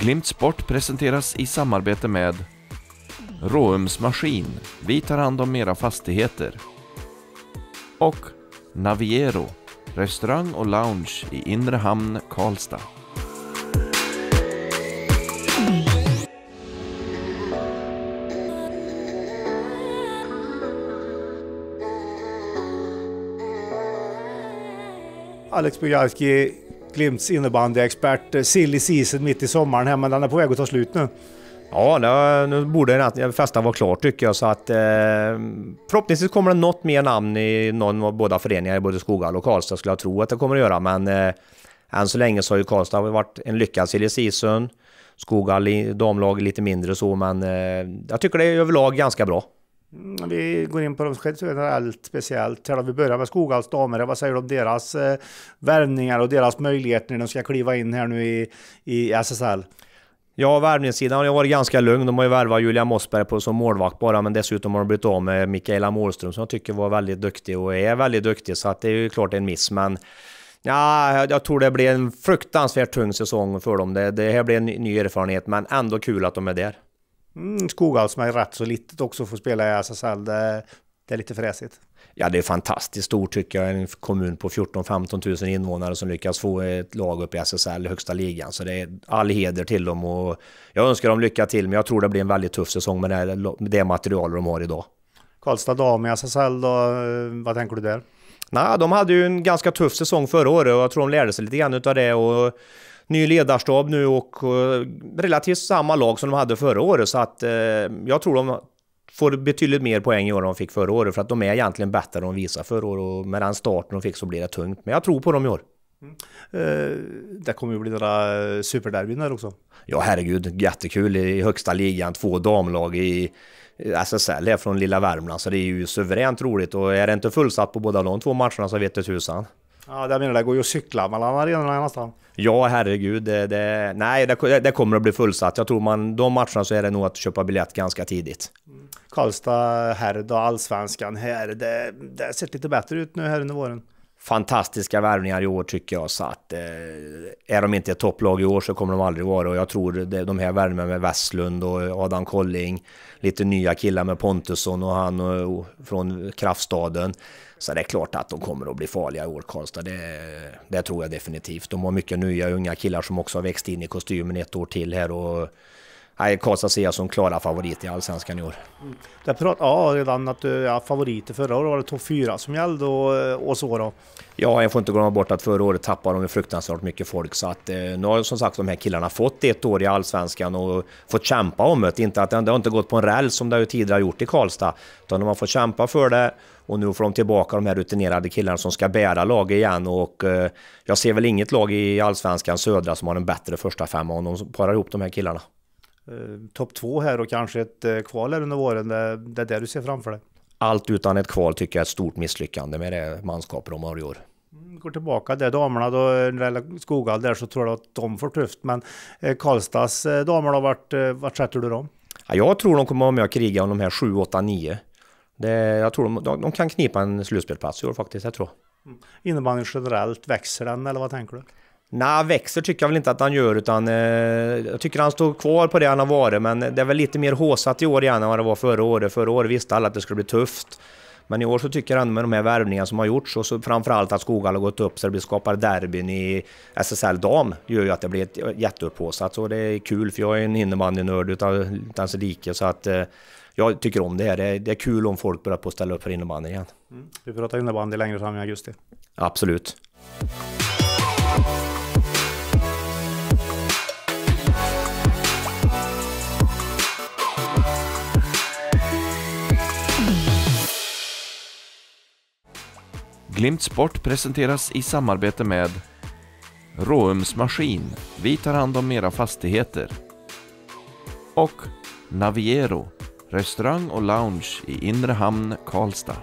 Glimt Sport presenteras i samarbete med Råums Maskin. Vi tar hand om era fastigheter. Och Naviero, restaurang och lounge i Inre Hamn, Karlstad. Alex Bojarski, Glimts innebandyexpert. Eh, silly season mitt i sommaren här, men den är på väg att ta slut nu. Ja, det, nu borde den festen vara klar tycker jag så att eh, förhoppningsvis kommer det något mer namn i någon av båda föreningar i både Skoghall och Karlstad skulle jag tro att det kommer att göra men eh, än så länge så har ju Karlstad varit en lyckad silly season. Skoghall i damlag lite mindre så men eh, jag tycker det är överlag ganska bra. Mm, vi går in på dem generellt speciellt. Här vi börjar med Skoghalls damer. Vad säger du om deras eh, värvningar och deras möjligheter när de ska kliva in här nu i, i SSL? Ja, värvningssidan har varit ganska lugn. De har ju värvat Julia Mossberg på som målvakt bara, men dessutom har de blivit av med Mikaela Målström som jag tycker var väldigt duktig och är väldigt duktig, så att det är ju klart en miss. Men ja, jag tror det blir en fruktansvärt tung säsong för dem. Det, det här blir en ny erfarenhet, men ändå kul att de är där. Mm, Skoghall som är rätt så litet också får spela i SSL. Det, det är lite fräsigt. Ja, det är fantastiskt stort tycker jag. En kommun på 14-15 000 invånare som lyckas få ett lag upp i SSL, högsta ligan. Så det är all heder till dem och jag önskar dem lycka till. Men jag tror det blir en väldigt tuff säsong med det, material de har idag. Karlstad dam i SSL då, vad tänker du där? Nej, de hade ju en ganska tuff säsong förra året och jag tror de lärde sig lite grann utav det. Och ny ledarstab nu och relativt samma lag som de hade förra året. Så att eh, jag tror de får betydligt mer poäng i år än de fick förra året. För att de är egentligen bättre än de visade förra året. Och med den starten de fick så blir det tungt. Men jag tror på dem i år. Mm. Eh, det kommer ju bli några superderbyn där också. Ja herregud, jättekul i högsta ligan. Två damlag i SSL är från lilla Värmland. Så det är ju suveränt roligt. Och är det inte fullsatt på båda de två matcherna så vet det tusan. Ja, det menar det går ju att cykla mellan arenorna nästan. Ja, herregud. Det, det, nej, det, det, kommer att bli fullsatt. Jag tror man, de matcherna så är det nog att köpa biljett ganska tidigt. Mm. Karlstad här då, allsvenskan här. Det, det har sett lite bättre ut nu här under våren. Fantastiska värvningar i år tycker jag. Så att, eh, är de inte ett topplag i år så kommer de aldrig vara och jag tror det, de här värvningarna med Westlund och Adam Kolling, lite nya killar med Pontusson och han och, och, från Kraftstaden. Så det är klart att de kommer att bli farliga i år, Karlstad. Det, det tror jag definitivt. De har mycket nya unga killar som också har växt in i kostymen ett år till här. Och, Nej, Karlstad ser jag som klara favorit i Allsvenskan i år. Mm. Det prat, ja, redan att du är favoriter. Förra året var det topp fyra som gällde och, och så då. Ja, jag får inte glömma bort att förra året tappade de fruktansvärt mycket folk. Så att eh, nu har som sagt de här killarna fått ett år i Allsvenskan och fått kämpa om det. Inte att det, det har inte gått på en räls som det har tidigare gjort i Karlstad. Utan de har fått kämpa för det och nu får de tillbaka de här rutinerade killarna som ska bära laget igen. Och eh, jag ser väl inget lag i Allsvenskan södra som har en bättre första femma om de parar ihop de här killarna. Eh, topp två här och kanske ett eh, kval här under våren. Det, det är det du ser framför dig? Allt utan ett kval tycker jag är ett stort misslyckande med det manskapet de har i år. Mm, går tillbaka där damerna då, gäller Skoghall där så tror jag att de får tufft. Men eh, Karlstads damer har varit, vart sätter du dem? Ja, jag tror de kommer att vara med och kriga om de här 7, 8, 9. Det, jag tror de, de, de kan knipa en slutspelsplats i år faktiskt, jag tror. Mm. Innebandyn generellt, växer den eller vad tänker du? Nej, växer tycker jag väl inte att han gör utan eh, jag tycker han står kvar på det han har varit men det är väl lite mer håsat i år igen än vad det var förra året. Förra året visste alla att det skulle bli tufft. Men i år så tycker jag ändå med de här värvningarna som har gjorts och så framförallt att Skoghall har gått upp så det blir skapar derbyn i SSL dam gör ju att det blir ett jätteupphåsat och det är kul för jag är en innebandynörd utav dess like så att eh, jag tycker om det här. Det är, det är kul om folk börjar på ställa upp för innebandy igen. Mm. Vi pratar innebandy längre fram i augusti. Absolut. Glimt Sport presenteras i samarbete med Råums Maskin. Vi tar hand om era fastigheter. Och Naviero, restaurang och lounge i Inre Hamn, Karlstad.